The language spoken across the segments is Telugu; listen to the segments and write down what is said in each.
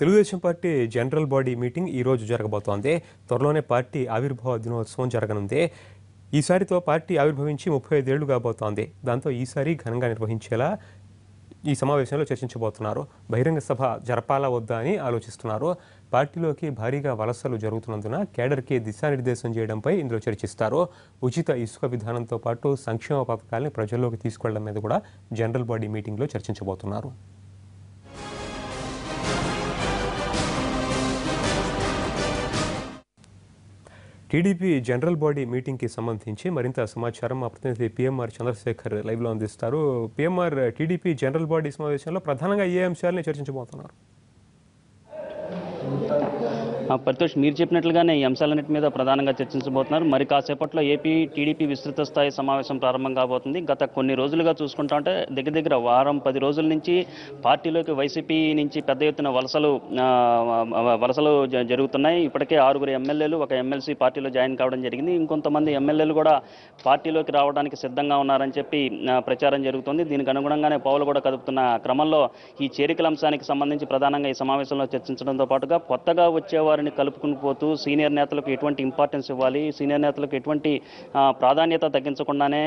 Telugu Desam party general body meeting ఈ రోజు జరగబోతోంది. త్వరలోనే పార్టీ ఆవిర్భావ దినోత్సవం జరగనుంది. ఈసారితో పార్టీ ఆవిర్భవించి ముప్పై ఐదేళ్ళు కాబోతోంది. దాంతో ఈసారి ఘనంగా నిర్వహించేలా ఈ సమావేశంలో చర్చించబోతున్నారు. బహిరంగ సభ జరపాలా వద్దా అని ఆలోచిస్తున్నారు. పార్టీలోకి భారీగా వలసలు జరుగుతున్నందున కేడర్కి దిశానిర్దేశం చేయడంపై ఇందులో చర్చిస్తారు. ఉచిత ఇసుక విధానంతో పాటు సంక్షేమ పథకాల్ని ప్రజల్లోకి తీసుకెళ్ళడం మీద కూడా జనరల్ బాడీ మీటింగ్లో చర్చించబోతున్నారు. టీడీపీ జనరల్ బాడీ మీటింగ్కి సంబంధించి మరింత సమాచారం మా ప్రతినిధి పిఎంఆర్ చంద్రశేఖర్ లైవ్లో అందిస్తారు. పిఎంఆర్ టీడీపీ జనరల్ బాడీ సమావేశంలో ప్రధానంగా ఏ అంశాలని చర్చించబోతున్నారు? పరితోష్ మీరు చెప్పినట్లుగానే ఈ అంశాలన్నిటి మీద ప్రధానంగా చర్చించబోతున్నారు. మరి కాసేపట్లో ఏపీ టీడీపీ విస్తృత స్థాయి సమావేశం ప్రారంభం కాబోతుంది. గత కొన్ని రోజులుగా చూసుకుంటా ఉంటే దగ్గర దగ్గర వారం పది రోజుల నుంచి పార్టీలోకి వైసీపీ నుంచి పెద్ద ఎత్తున వలసలు వలసలు జరుగుతున్నాయి. ఇప్పటికే ఆరుగురు ఎమ్మెల్యేలు ఒక ఎమ్మెల్సీ పార్టీలో జాయిన్ కావడం జరిగింది. ఇంకొంతమంది ఎమ్మెల్యేలు కూడా పార్టీలోకి రావడానికి సిద్ధంగా ఉన్నారని చెప్పి ప్రచారం జరుగుతుంది. దీనికి అనుగుణంగానే పౌలు కూడా కదుపుతున్న క్రమంలో ఈ చేరికల అంశానికి సంబంధించి ప్రధానంగా ఈ సమావేశంలో చర్చించడంతో పాటుగా కొత్తగా వచ్చే వారిని కలుపుకుని పోతూ సీనియర్ నేతలకు ఎటువంటి ఇంపార్టెన్స్ ఇవ్వాలి సీనియర్ నేతలకు ఎటువంటి ప్రాధాన్యత తగ్గించకుండానే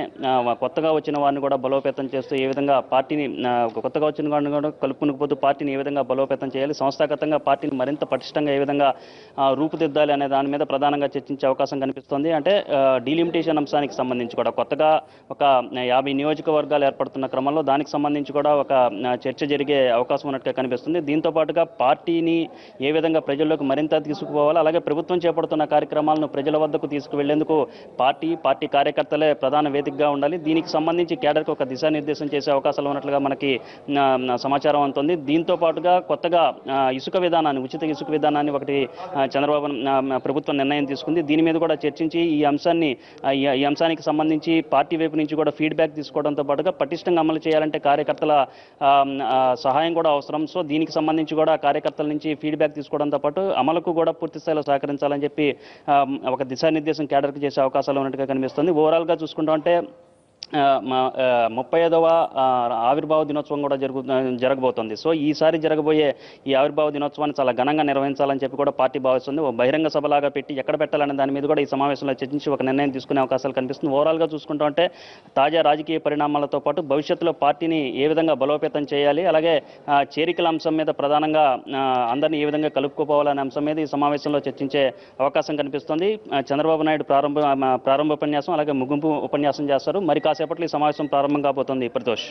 కొత్తగా వచ్చిన వారిని కూడా బలోపేతం చేస్తూ ఏ విధంగా పార్టీని కొత్తగా వచ్చిన వారిని కూడా కలుపుకుని పోతూ పార్టీని ఏ విధంగా బలోపేతం చేయాలి సంస్థాగతంగా పార్టీని మరింత పటిష్టంగా ఏ విధంగా రూపుదిద్దాలి అనే దాని మీద ప్రధానంగా చర్చించే అవకాశం కనిపిస్తుంది. అంటే డీలిమిటేషన్ అంశానికి సంబంధించి కూడా కొత్తగా ఒక యాభై నియోజకవర్గాలు ఏర్పడుతున్న క్రమంలో దానికి సంబంధించి కూడా ఒక చర్చ జరిగే అవకాశం ఉన్నట్టుగా కనిపిస్తుంది. దీంతో పాటుగా పార్టీని ఏ విధంగా ప్రజల్లోకి మరింత తీసుకుపోవాలి అలాగే ప్రభుత్వం చేపడుతున్న కార్యక్రమాలను ప్రజల వద్దకు తీసుకువెళ్ళేందుకు పార్టీ పార్టీ కార్యకర్తలే ప్రధాన వేదికగా ఉండాలి. దీనికి సంబంధించి కేడర్కి ఒక దిశానిర్దేశం చేసే అవకాశాలు ఉన్నట్లుగా మనకి సమాచారం అందుతుంది. దీంతో పాటుగా కొత్తగా ఇసుక విధానాన్ని ఉచిత ఇసుక విధానాన్ని ఒకటి చంద్రబాబు ప్రభుత్వం నిర్ణయం తీసుకుంది. దీని మీద కూడా చర్చించి ఈ అంశాన్ని ఈ- అంశానికి సంబంధించి పార్టీ వైపు నుంచి కూడా ఫీడ్బ్యాక్ తీసుకోవడంతో పాటుగా పటిష్టంగా అమలు చేయాలంటే కార్యకర్తల సహాయం కూడా అవసరం. సో దీనికి సంబంధించి కూడా కార్యకర్తల నుంచి ఫీడ్బ్యాక్ తీసుకోవడంతో పాటు అమలుకు కూడా పూర్తి స్థాయిలో సహకరించాలని చెప్పి ఒక దిశానిర్దేశం కేడర్కి చేసే అవకాశాలు ఉన్నట్టుగా కనిపిస్తుంది. ఓవరాల్గా చూసుకుంటామంటే ముప్పై ఐదవ ఆవిర్భావ దినోత్సవం కూడా జరుగు జరగబోతుంది. సో ఈసారి జరగబోయే ఈ ఆవిర్భావ దినోత్సవాన్ని చాలా ఘనంగా నిర్వహించాలని చెప్పి కూడా పార్టీ భావిస్తుంది. ఓ బహిరంగ సభలాగా పెట్టి ఎక్కడ పెట్టాలనే దాని మీద కూడా ఈ సమావేశంలో చర్చించి ఒక నిర్ణయం తీసుకునే అవకాశాలు కనిపిస్తుంది. ఓవరాల్గా చూసుకుంటూ ఉంటే తాజా రాజకీయ పరిణామాలతో పాటు భవిష్యత్తులో పార్టీని ఏ విధంగా బలోపేతం చేయాలి అలాగే చేరికల అంశం మీద ప్రధానంగా అందరినీ ఏ విధంగా కలుపుకోపోవాలనే అంశం మీద ఈ సమావేశంలో చర్చించే అవకాశం కనిపిస్తుంది. చంద్రబాబు నాయుడు ప్రారంభ ప్రారంభ ఉపన్యాసం అలాగే ముగింపు ఉపన్యాసం చేస్తారు. మరి కాసేపట్లో ఈ సమావేశం ప్రారంభం కాబోతోంది. ప్రదోష్